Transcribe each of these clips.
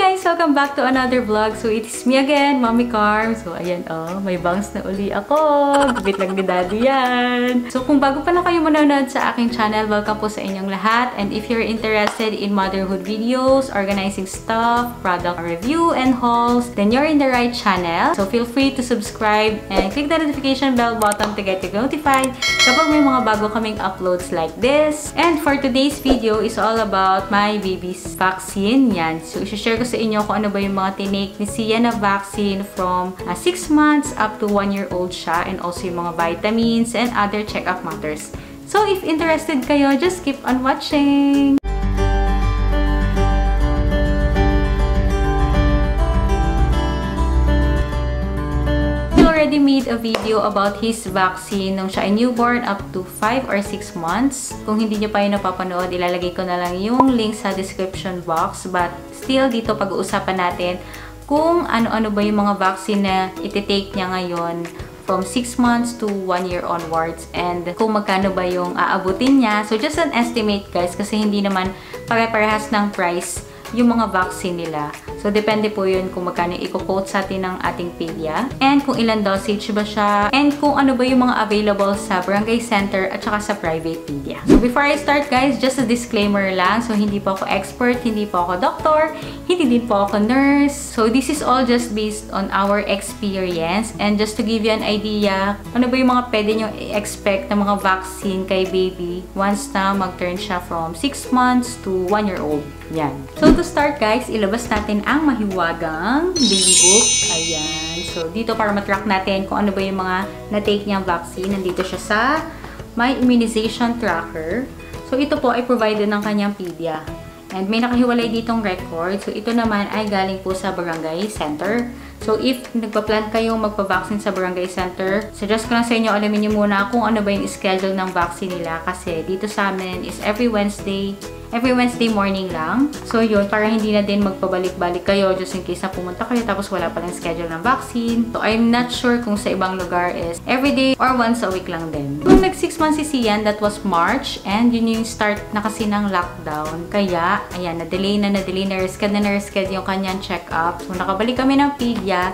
guys! Welcome back to another vlog. So, it is me again, Mommy Carm. So, ayan oh, may bangs na uli ako. Gabit lang ni Daddy yan. So, kung bago pa lang kayo manonood sa aking channel, welcome po sa inyong lahat. And if you're interested in motherhood videos, organizing stuff, product review, and hauls, then you're in the right channel. So, feel free to subscribe and click the notification bell button to get you notified kapag may mga bago kaming uploads like this. And for today's video is all about my baby's vaccine. Yan. So, share ko sa inyo kung ano ba yung mga tinake ni Sia na vaccine from 6 uh, months up to 1 year old siya and also yung mga vitamins and other check-up matters. So, if interested kayo, just keep on watching! Video about his vaccine nung siya ay newborn up to 5 or 6 months. Kung hindi niyo pa yun napapanood, ilalagay ko na lang yung link sa description box. But still, dito pag-uusapan natin kung ano-ano ba yung mga vaccine na iti-take niya ngayon from 6 months to 1 year onwards and kung magkano ba yung aabutin niya. So, just an estimate guys kasi hindi naman pare-parehas ng price yung mga vaccine nila. So, depende po yun kung magkano i-quote sa atin ng ating pedia. And kung ilan dosage ba siya. And kung ano ba yung mga available sa barangay center at saka sa private pedia. So, before I start guys, just a disclaimer lang. So, hindi po ako expert, hindi po ako doctor, hindi din po ako nurse. So, this is all just based on our experience. And just to give you an idea, ano ba yung mga pwede nyo i-expect na mga vaccine kay baby once na mag-turn siya from 6 months to 1 year old. Yan. So, to start guys, ilabas natin ang mahiwagang baby book. Ayan. So, dito para matrack natin kung ano ba yung mga na-take niyang vaccine. Nandito siya sa My Immunization Tracker. So, ito po ay provided ng kanyang pedia. And may nakahiwalay ditong record. So, ito naman ay galing po sa barangay center. So, if nagpa-plan kayong magpa-vaccine sa barangay center, suggest ko lang sa inyo, alamin nyo muna kung ano ba yung schedule ng vaccine nila. Kasi dito sa amin is every Wednesday, every Wednesday morning lang. So yun, para hindi na din magpabalik-balik kayo just in case na pumunta kayo tapos wala palang schedule ng vaccine. So I'm not sure kung sa ibang lugar is every day or once a week lang din. Nung nag 6 months si Sian, that was March and yun yung start na kasi ng lockdown. Kaya, ayan, na-delay na na-delay na reschedule na na-reschedule yung kanyang check-up. So nakabalik kami ng pedia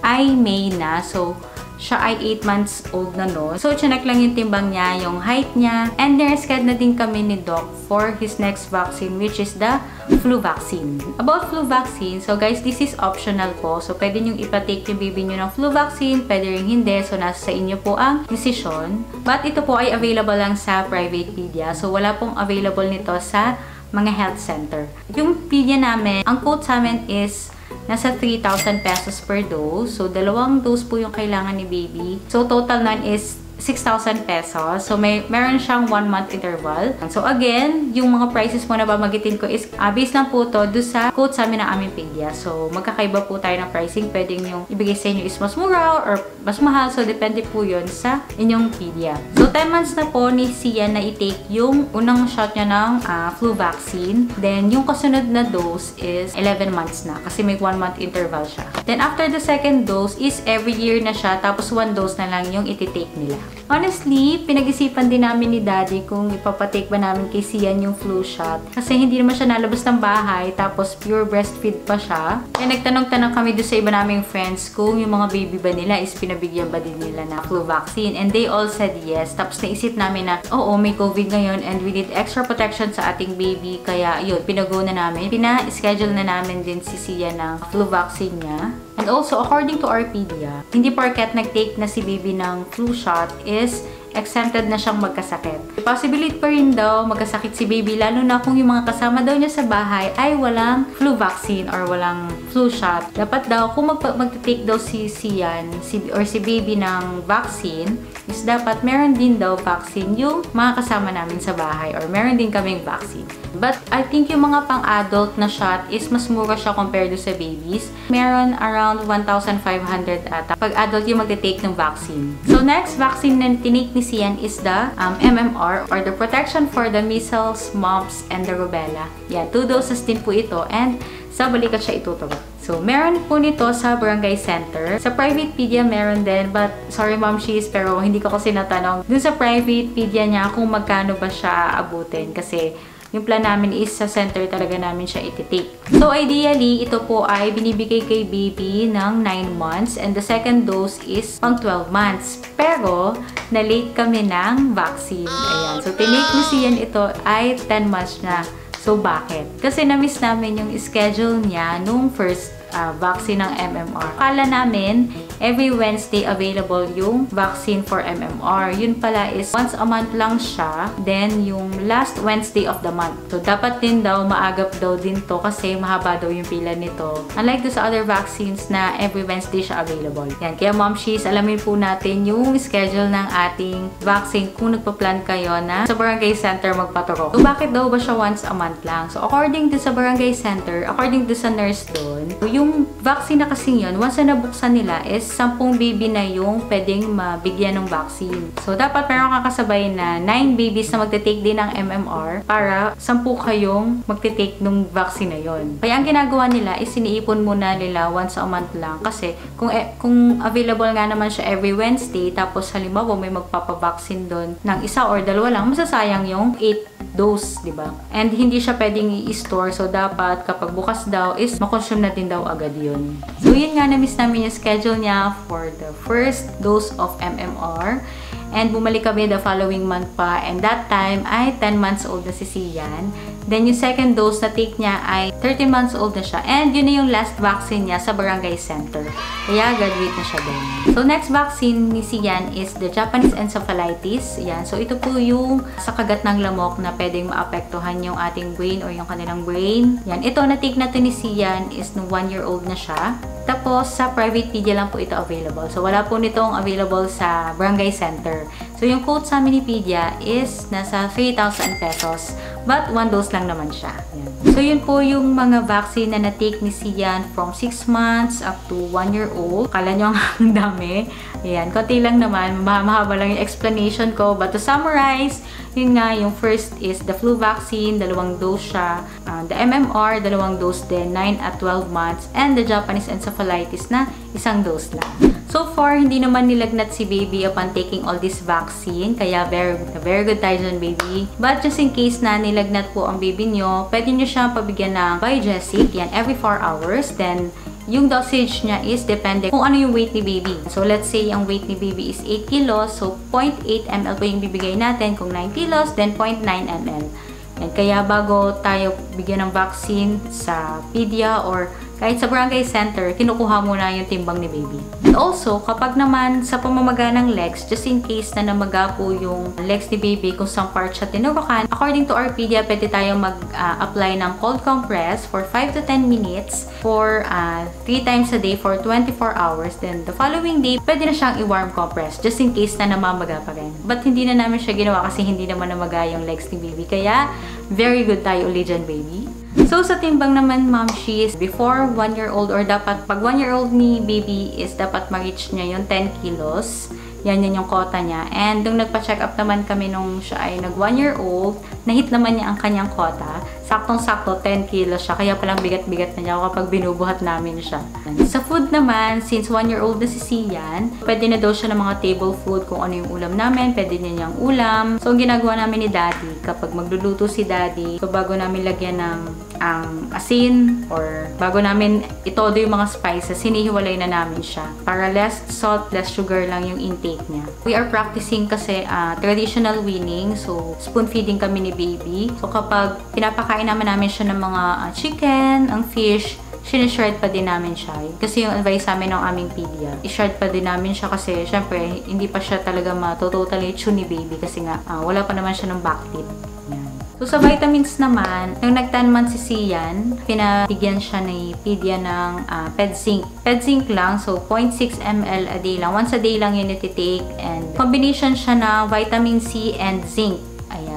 ay May na. So, siya ay 8 months old na no. So, chinek lang yung timbang niya, yung height niya. And nurse-scad na din kami ni Doc for his next vaccine, which is the flu vaccine. About flu vaccine, so guys, this is optional po. So, pwede nyo ipatake yung baby nyo ng flu vaccine, pwede rin hindi. So, nasa sa inyo po ang decision. But ito po ay available lang sa private pedia. So, wala pong available nito sa mga health center. Yung pedia namin, ang quote sa amin is nasa 3,000 pesos per dose. So, dalawang dose po yung kailangan ni baby. So, total nun is 6,000 pesos. So, may meron siyang 1 month interval. So, again, yung mga prices mo na bamagitin ko is uh, based lang po to do sa quote sa amin ng aming pedia. So, magkakaiba po tayo ng pricing. Pwedeng yung ibigay sa inyo is mas mura or mas mahal. So, depende po yun sa inyong pedia. So, 10 months na po ni Sia na i-take yung unang shot niya ng uh, flu vaccine. Then, yung kasunod na dose is 11 months na kasi may 1 month interval siya. Then, after the second dose is every year na siya tapos 1 dose na lang yung iti-take nila. Honestly, pinag-isipan din namin ni Daddy kung ipapatake ba namin kay Sian yung flu shot. Kasi hindi naman siya nalabas ng bahay, tapos pure breastfeed pa siya. Kaya nagtanong-tanong kami doon sa iba naming friends kung yung mga baby ba nila is pinabigyan ba din nila na flu vaccine. And they all said yes. Tapos naisip namin na, oo, may COVID ngayon and we need extra protection sa ating baby. Kaya yun, pinago na namin. Pina-schedule na namin din si Sia ng flu vaccine niya. And also, according to Arpedia, hindi porket nag-take na si baby ng flu shot is exempted na siyang magkasakit. Possibility pa rin daw magkasakit si baby lalo na kung yung mga kasama daw niya sa bahay ay walang flu vaccine or walang flu shot. Dapat daw kung mag mag-take daw si Sian si, or si baby ng vaccine is dapat meron din daw vaccine yung mga kasama namin sa bahay or meron din kaming vaccine. But I think yung mga pang-adult na shot is mas mura siya compared sa babies. Meron around 1,500 ata pag adult yung magte-take ng vaccine. So next vaccine na tinake ni Sian is the um, MMR or the protection for the measles, mumps, and the rubella. Yeah, two doses din po ito and sa balikat siya ituturo. So, meron po nito sa barangay center. Sa private pedia meron din, but sorry ma'am she's, pero hindi ko kasi natanong dun sa private pedia niya kung magkano ba siya abutin kasi yung plan namin is sa center talaga namin siya ititake. So, ideally, ito po ay binibigay kay baby ng 9 months and the second dose is pang 12 months. Pero, na-late kami ng vaccine. Ayan. So, tinake ni Sian ito ay 10 months na. So, bakit? Kasi na-miss namin yung schedule niya nung first uh, vaccine ng MMR. Kala namin, every Wednesday available yung vaccine for MMR. Yun pala is once a month lang siya, then yung last Wednesday of the month. So, dapat din daw, maagap daw din to kasi mahaba daw yung pila nito. Unlike do sa other vaccines na every Wednesday siya available. Yan. Kaya mom she's, alamin po natin yung schedule ng ating vaccine kung nagpa-plan kayo na sa barangay center magpaturo. So, bakit daw ba siya once a month lang? So, according to sa barangay center, according to sa nurse doon, yung vaccine na kasi yun, once na nabuksan nila is 10 baby na yung pwedeng mabigyan ng vaccine. So, dapat meron kakasabay na 9 babies na magte-take din ng MMR para 10 kayong magte-take ng vaccine na yon. Kaya ang ginagawa nila is siniipon muna nila once a month lang kasi kung eh, kung available nga naman siya every Wednesday tapos halimbawa may magpapavaccine doon ng isa or dalawa lang, masasayang yung 8 dose, di ba? And hindi siya pwedeng i-store so dapat kapag bukas daw is makonsume na din daw agad yun. So, yun nga, na-miss namin yung schedule niya for the first dose of MMR. And bumalik kami the following month pa. And that time ay 10 months old na si Sian. Then yung second dose na take niya ay 13 months old na siya. And yun na yung last vaccine niya sa barangay center. Kaya graduate na siya doon. So next vaccine ni Sian is the Japanese encephalitis. Yan. So ito po yung sa kagat ng lamok na pwedeng maapektuhan yung ating brain or yung kanilang brain. Yan. Ito na take na to ni Sian is no 1 year old na siya. Tapos, sa private pedia lang po ito available. So, wala po nitong available sa barangay center. So, yung quote sa amin ni Pedia is nasa 3,000 pesos. But, one dose lang naman siya. So, yun po yung mga vaccine na na-take ni Sian from 6 months up to 1 year old. Kala nyo ang dami. Ayan, konti lang naman. Mahaba lang yung explanation ko. But to summarize, yun nga, yung first is the flu vaccine, dalawang dose siya. Uh, the MMR, dalawang dose din, 9 at 12 months. And the Japanese encephalitis na isang dose lang. So far, hindi naman nilagnat si baby upon taking all this vaccine. Kaya very, very good tayo dyan, baby. But just in case na nilagnat po ang baby nyo, pwede nyo siya pabigyan ng Biogesic. Yan, every 4 hours. Then, yung dosage niya is depende kung ano yung weight ni baby. So, let's say ang weight ni baby is 8 kilos. So, 0.8 ml po yung bibigay natin. Kung 9 kilos, then 0.9 ml. And kaya bago tayo bigyan ng vaccine sa pedia or kahit sa barangay center, kinukuha muna yung timbang ni baby. And also, kapag naman sa pamamaga ng legs, just in case na namaga po yung legs ni baby kung saan part siya tinurukan, according to Orpedia, pwede tayong mag-apply uh, ng cold compress for 5 to 10 minutes for uh, 3 times a day for 24 hours. Then, the following day, pwede na siyang i-warm compress just in case na namamaga pa rin. But hindi na namin siya ginawa kasi hindi naman namaga yung legs ni baby. Kaya, very good tayo ulit dyan, baby. So, sa timbang naman, ma'am, she is before 1 year old or dapat, pag 1 year old ni baby is dapat ma-reach niya yung 10 kilos. Yan yun yung quota niya. And nung nagpa-check up naman kami nung siya ay nag 1 year old, nahit naman niya ang kanyang quota. Saktong-sakto, 10 kilos siya. Kaya palang bigat-bigat na niya kapag binubuhat namin siya. Sa food naman, since 1 year old na si Sian, pwede na daw siya ng mga table food kung ano yung ulam namin. Pwede niya niyang ulam. So, ginagawa namin ni Daddy, kapag magluluto si Daddy, so bago namin lagyan ng ang asin or bago namin itodo yung mga spices, sinihiwalay na namin siya. Para less salt, less sugar lang yung intake niya. We are practicing kasi uh, traditional weaning. So, spoon feeding kami ni baby. So, kapag pinapakain naman namin siya ng mga uh, chicken, ang fish, sinishred pa din namin siya. Kasi yung advice sa amin ng aming pedia, i-shred pa din namin siya kasi syempre hindi pa siya talaga matotally tune ni baby kasi nga uh, wala pa naman siya ng back teeth. So, sa vitamins naman, nung nag-10 months si Sian, pinabigyan siya ni Pedia ng uh, PedZinc. PedZinc lang, so 0.6 ml a day lang. Once a day lang yun iti-take. And combination siya na vitamin C and zinc.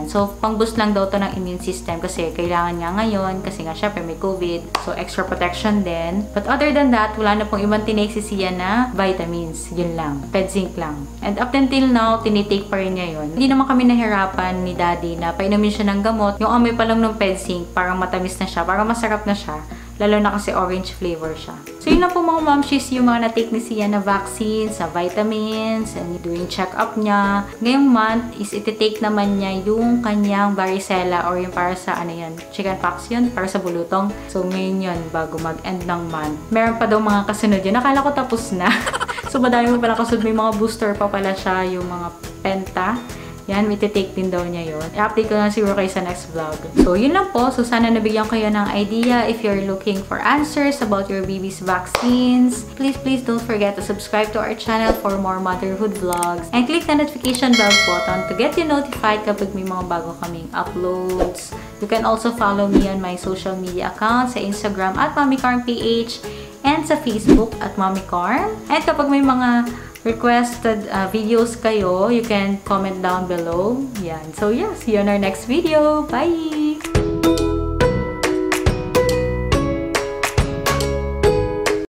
So, pang-boost lang daw to ng immune system kasi kailangan nga ngayon kasi nga syempre may COVID. So, extra protection din. But other than that, wala na pong ibang tinake si Sia na vitamins. Yun lang. Ped zinc lang. And up until now, tinitake pa rin niya yun. Hindi naman kami nahirapan ni Daddy na painumin siya ng gamot. Yung amoy pa lang ng ped zinc, parang matamis na siya, parang masarap na siya Lalo na kasi orange flavor siya. So, yun lang po mga momshies yung mga na-take ni Sia na vaccine sa vitamins and during check-up niya. Ngayong month is iti-take naman niya yung kanyang varicella or yung para sa ano yan, chickenpox yun, para sa bulutong. So, ngayon yun, bago mag-end ng month. Meron pa daw mga kasunod yun. Nakala ko tapos na. so, madami mo pala kasunod. May mga booster pa pala siya, yung mga penta. Yan, may take din daw niya yun. I-update ko na siguro kayo sa next vlog. So, yun lang po. So, sana nabigyan kayo ng idea if you're looking for answers about your baby's vaccines. Please, please don't forget to subscribe to our channel for more motherhood vlogs. And click the notification bell button to get you notified kapag may mga bago kaming uploads. You can also follow me on my social media accounts sa Instagram at MommyCarmPH and sa Facebook at MommyCarm. And kapag may mga requested uh, videos kayo, you can comment down below. Yan. So, yeah. See you on our next video. Bye!